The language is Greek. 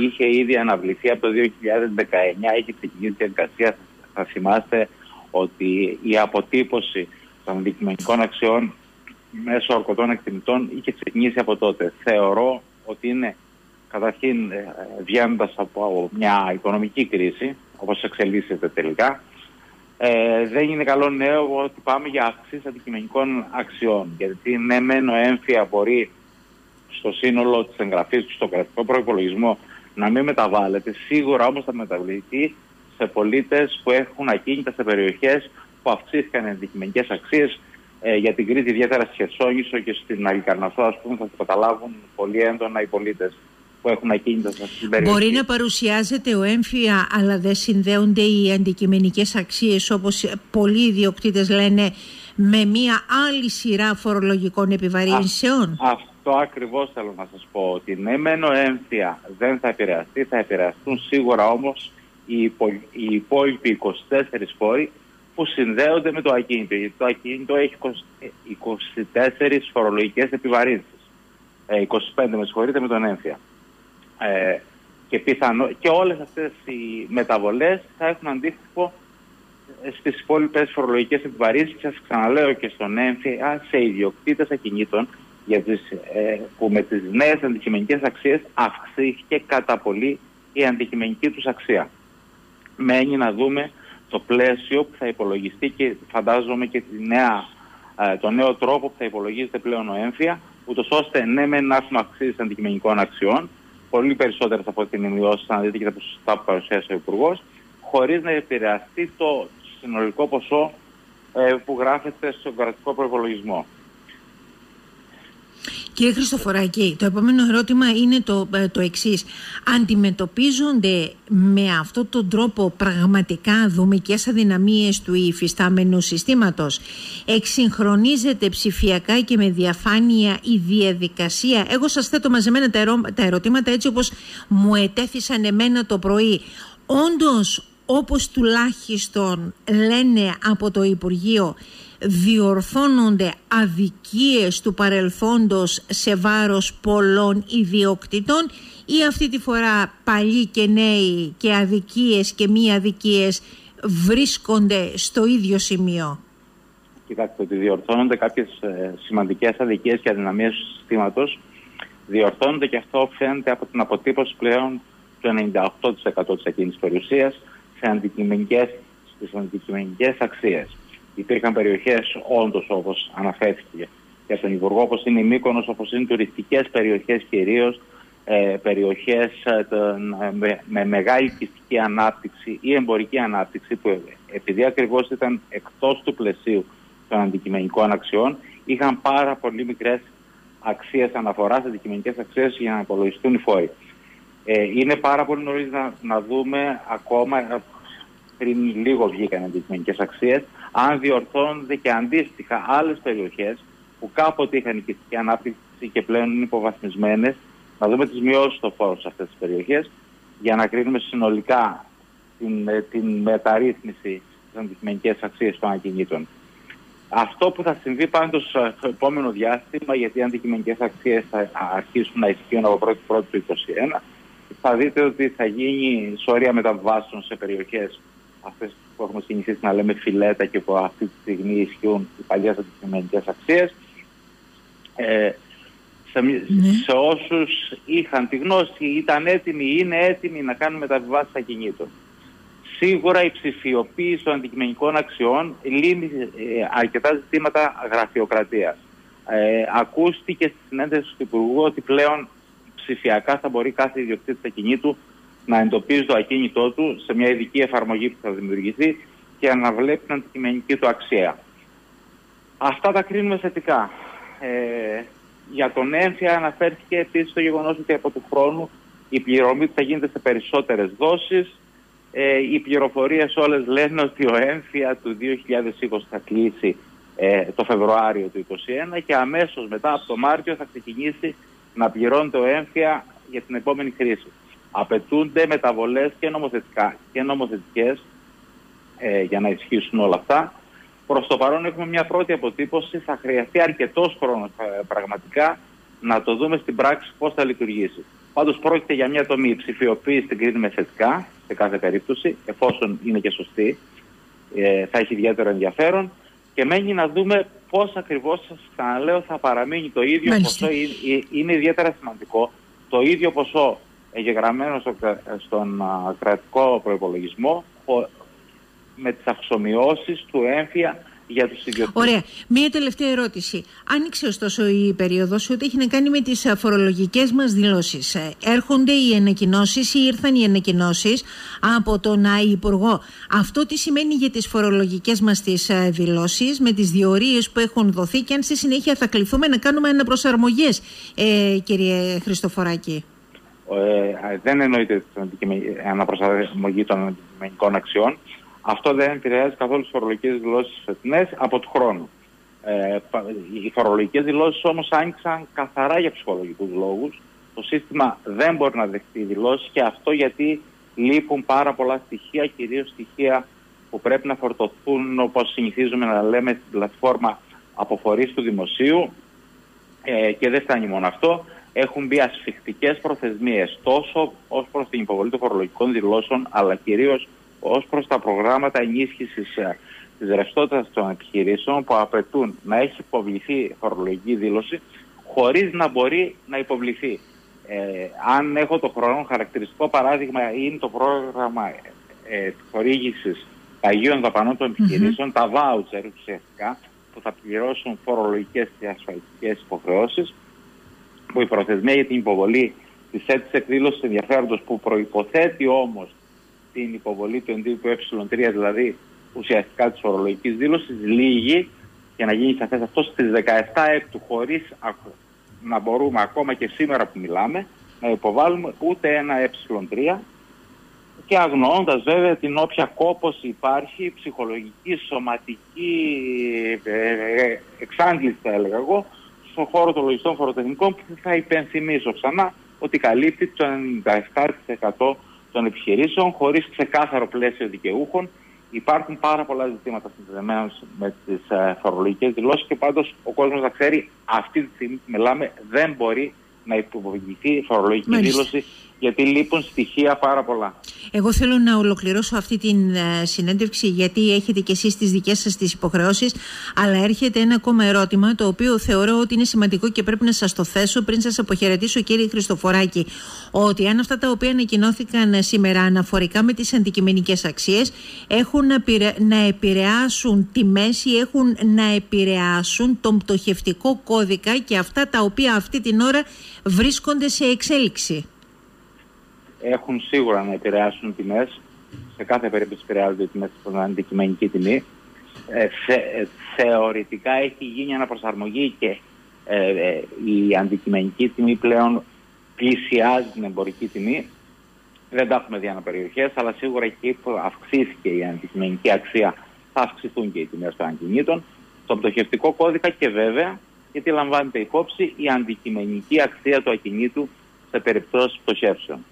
είχε ήδη αναβληθεί από το 2019, είχε ξεκινήσει η διαδικασία. Θα θυμάστε ότι η αποτύπωση των αντικειμενικών αξιών μέσω ορκωτών εκτιμητών είχε ξεκινήσει από τότε. Θεωρώ ότι είναι καταρχήν ε, βγαίνοντας από μια οικονομική κρίση, όπως εξελίσσεται τελικά, ε, δεν είναι καλό νέο ότι πάμε για αύξηση αντικειμενικών αξιών. Γιατί ναι, μεν ο έμφυα μπορεί στο σύνολο της εγγραφής του στο κρατικό προπολογισμό να μην μεταβάλλεται. Σίγουρα όμως θα μεταβληθεί σε πολίτες που έχουν ακίνητα σε περιοχές που αυξήθηκαν οι αντικειμενικές αξίες. Ε, για την κρίση, ιδιαίτερα στη Χερσόνησο και στην Αλικαρνασό, ας πούμε, θα το καταλάβουν πολύ έντονα οι πολίτες που έχουν ακίνητα στην περιοχή. Μπορεί να παρουσιάζεται ο έμφυα, αλλά δεν συνδέονται οι αντικειμενικές αξίες, όπως πολλοί ιδιοκτήτες λένε, με μία άλλη σειρά φορολογικών επιβαρύνσεων; Αυτό ακριβώς θέλω να σας πω. Ότι ναι, μεν ο έμφυα δεν θα επηρεαστεί, θα επηρεαστούν σίγουρα όμως οι, οι υπόλοιποι 24 φόροι που συνδέονται με το ακίνητο. Γιατί το ακίνητο έχει 24 φορολογικές επιβαρύνσεις. 25 με συγχωρείτε με τον έμφυα. Ε, και, πιθανό, και όλες αυτές οι μεταβολές θα έχουν αντίστοιχο στις υπόλοιπες φορολογικές επιβαρύνσεις και σας ξαναλέω και στον έμφυα σε ιδιοκτήτες ακινήτων για τις, ε, που με τις νέες αντικειμενικές αξίες αυξήθηκε κατά πολύ η αντικειμενική τους αξία. Μένει να δούμε το πλαίσιο που θα υπολογιστεί και φαντάζομαι και τη νέα, ε, το νέο τρόπο που θα υπολογίζεται πλέον ο έμφυα, ούτως ώστε ναι, με να έχουμε αυξήσει αντικειμενικών αξιών, πολύ περισσότερε από την μειώσει, αν δείτε και τα ποσοστά που παρουσίασε ο Υπουργός, χωρίς να επηρεαστεί το συνολικό ποσό ε, που γράφεται στον κρατικό προπολογισμό. Κύριε Χριστοφοράκη, το επόμενο ερώτημα είναι το, ε, το εξής. Αντιμετωπίζονται με αυτόν τον τρόπο πραγματικά δομικές αδυναμίες του υφιστάμενου συστήματος. Εξυγχρονίζεται ψηφιακά και με διαφάνεια η διαδικασία; Εγώ σας θέτω μαζεμένα τα, τα ερωτήματα έτσι όπως μου ετέθησαν εμένα το πρωί. Όντως, όπως τουλάχιστον λένε από το Υπουργείο, διορθώνονται αδικίες του παρελθόντος σε βάρος πολλών ιδιοκτητών ή αυτή τη φορά παλιοί και νέοι και αδικίες και μη αδικίες βρίσκονται στο ίδιο σημείο; Κοιτάξτε ότι διορθώνονται κάποιες ε, σημαντικές αδικίες και αδυναμίες του συστήματος διορθώνονται και αυτό φαίνεται από την αποτύπωση πλέον του 98% της ακίνησης περιουσίας σε αντικειμενικές, στις αντικειμενικές αξίες υπήρχαν περιοχές, όντως όπως αναφέρθηκε και από τον Υπουργό, όπως είναι η Μύκονος, όπως είναι τουριστικές περιοχές κυρίως, ε, περιοχές ε, με, με μεγάλη πιστική ανάπτυξη ή εμπορική ανάπτυξη, που επειδή ακριβώς ήταν εκτός του πλαισίου των αντικειμενικών αξιών, είχαν πάρα πολύ μικρές αξίες αναφοράς, αντικειμενικές αξίες για να υπολογιστούν οι φόροι. Ε, είναι πάρα πολύ νωρίς να, να δούμε ακόμα, ε, πριν λίγο βγήκαν αντικειμενικές αξίες, αν διορθώνονται και αντίστοιχα άλλες περιοχές που κάποτε είχαν οικιστική ανάπτυξη και πλέον είναι υποβαθμισμένες, να δούμε τις μειώσεις στο φόρο σε αυτές τις περιοχές για να κρίνουμε συνολικά την, ε, την μεταρρύθμιση στι αντικειμενικές αξίες των ακινήτων. Αυτό που θα συμβεί πάντως στο επόμενο διάστημα, γιατί οι αντικειμενικές αξίες θα αρχίσουν να ισχύουν από 1η του 2021, θα δείτε ότι θα γίνει σωρία μεταβάσεων σε περιοχές αυτές που έχουμε συνηθίσει να λέμε φιλέτα και που αυτή τη στιγμή ισχύουν οι παλιές αντικειμενικές αξίες. Ε, σε, ναι. σε όσους είχαν τη γνώση, ήταν έτοιμοι ή είναι έτοιμοι να κάνουν μεταβιβάσεις ακινήτων. Σίγουρα η ψηφιοποίηση των αντικειμενικών αξιών λύνει ε, αρκετά ζητήματα γραφειοκρατίας. Ε, ακούστηκε στη συνέντευξη του Υπουργού ότι πλέον ψηφιακά θα μπορεί κάθε ιδιοκτήτης ακινήτου να εντοπίζει το ακίνητό του σε μια ειδική εφαρμογή που θα δημιουργηθεί και να βλέπει την αντικειμενική του αξία. Αυτά τα κρίνουμε θετικά. Ε, για τον έμφυα αναφέρθηκε επίσης το γεγονός ότι από του χρόνου η πληρωμή θα γίνεται σε περισσότερες δόσεις. Ε, οι πληροφορίες όλες λένε ότι ο έμφυα του 2020 θα κλείσει ε, το Φεβρουάριο του 2021 και αμέσως μετά από το Μάρτιο θα ξεκινήσει να πληρώνει το έμφυα για την επόμενη χρήση. Απαιτούνται μεταβολές και, νομοθετικά, και νομοθετικές ε, για να ισχύσουν όλα αυτά. Προς το παρόν έχουμε μια πρώτη αποτύπωση, θα χρειαστεί αρκετός χρόνος ε, πραγματικά να το δούμε στην πράξη πώς θα λειτουργήσει. Πάντως πρόκειται για μια τομή. Η ψηφιοποίηση την κρίνουμε θετικά σε κάθε περίπτωση, εφόσον είναι και σωστή. Ε, θα έχει ιδιαίτερο ενδιαφέρον. Και μένει να δούμε πώς ακριβώς, σα ξαναλέω, θα παραμείνει το ίδιο Μάλιστα. ποσό. Είναι, είναι ιδιαίτερα σημαντικό. Το ίδιο ποσό εγγεγραμμένος στο, στον α, κρατικό προπολογισμό με τις αυξομοιώσεις του έμφυα για τους ιδιωτικούς. Ωραία. Μία τελευταία ερώτηση. Άνοιξε ωστόσο η περίοδος ότι έχει να κάνει με τις α, φορολογικές μας δηλώσεις. Ε, Έρχονται οι ανακοινώσεις ή ήρθαν οι ανακοινώσεις από τον α, Υπουργό. Αυτό τι σημαίνει για τις φορολογικές μας τις α, δηλώσεις με τις διορίες που έχουν δοθεί και αν στη συνέχεια θα κληθούμε να κάνουμε αναπροσαρμογές, ε, κύριε Χριστοφοράκη; Ε, δεν εννοείται την αντικειμε- αναπροσαρμογή των αντικειμενικών αξιών. Αυτό δεν επηρεάζει καθόλου τις φορολογικές δηλώσεις φετινές από του χρόνου. Ε, πα- οι φορολογικές δηλώσεις όμως άνοιξαν καθαρά για ψυχολογικούς λόγους. Το σύστημα δεν μπορεί να δεχτεί δηλώσεις και αυτό γιατί λείπουν πάρα πολλά στοιχεία, κυρίως στοιχεία που πρέπει να φορτωθούν όπως συνηθίζουμε να λέμε στην πλατφόρμα αποφορή του δημοσίου. Ε, και δεν φτάνει μόνο αυτό. Έχουν μπει ασφιχτικές προθεσμίες τόσο ως προς την υποβολή των φορολογικών δηλώσεων, αλλά κυρίως ως προς τα προγράμματα ενίσχυσης της ρευστότητας των επιχειρήσεων που απαιτούν να έχει υποβληθεί φορολογική δήλωση χωρίς να μπορεί να υποβληθεί. Ε, αν έχω το χρόνο, χαρακτηριστικό παράδειγμα είναι το πρόγραμμα ε, χορήγησης παγίων δαπανών των επιχειρήσεων, τα voucher ουσιαστικά, που θα πληρώσουν φορολογικές και ασφαλιστικές υποχρεώσεις, που η προθεσμία για την υποβολή της αίτηση εκδήλωσης ενδιαφέροντος που προποθέτει όμως την υποβολή του εντύπου ε3, δηλαδή ουσιαστικά της φορολογική δήλωσης, λύγει για να γίνει σαφές αυτό στις 17 έκτου, χωρίς να μπορούμε ακόμα και σήμερα που μιλάμε να υποβάλουμε ούτε ένα ε3 και αγνοώντας βέβαια την όποια κόπωση υπάρχει, ψυχολογική, σωματική, ε, ε, εξάντληση θα έλεγα εγώ, στον χώρο των λογιστών φοροτεχνικών που θα υπενθυμίσω ξανά ότι καλύπτει το 97% των επιχειρήσεων χωρίς ξεκάθαρο πλαίσιο δικαιούχων. Υπάρχουν πάρα πολλά ζητήματα συνδεδεμένα με τις ε, φορολογικές δηλώσεις και πάντως ο κόσμος να ξέρει αυτή τη στιγμή που μιλάμε δεν μπορεί να υποβληθεί φορολογική Μάλιστα. δήλωση γιατί λείπουν στοιχεία πάρα πολλά. Εγώ θέλω να ολοκληρώσω αυτή την ε, συνέντευξη γιατί έχετε και εσείς τις δικές σας τις υποχρεώσεις αλλά έρχεται ένα ακόμα ερώτημα το οποίο θεωρώ ότι είναι σημαντικό και πρέπει να σας το θέσω πριν σας αποχαιρετήσω κύριε Χριστοφοράκη ότι αν αυτά τα οποία ανακοινώθηκαν σήμερα αναφορικά με τις αντικειμενικές αξίες έχουν να, πειρα- να επηρεάσουν τιμές ή έχουν να επηρεάσουν τον πτωχευτικό κώδικα και αυτά τα οποία αυτή την ώρα βρίσκονται σε εξέλιξη. Έχουν σίγουρα να επηρεάσουν τιμές. Σε κάθε περίπτωση επηρεάζονται οι τιμές στην αντικειμενική τιμή. Ε, θε- ε, θεωρητικά έχει γίνει αναπροσαρμογή και ε, ε, η αντικειμενική τιμή πλέον πλησιάζει την εμπορική τιμή. Δεν τα έχουμε δει αναπεριοχές, αλλά σίγουρα εκεί που αυξήθηκε η αντικειμενική αξία θα αυξηθούν και οι τιμές των ακινήτων. Στον πτωχευτικό κώδικα και βέβαια, γιατί λαμβάνεται υπόψη η αντικειμενική αξία του ακινήτου σε περιπτώσεις πτωχεύσεων.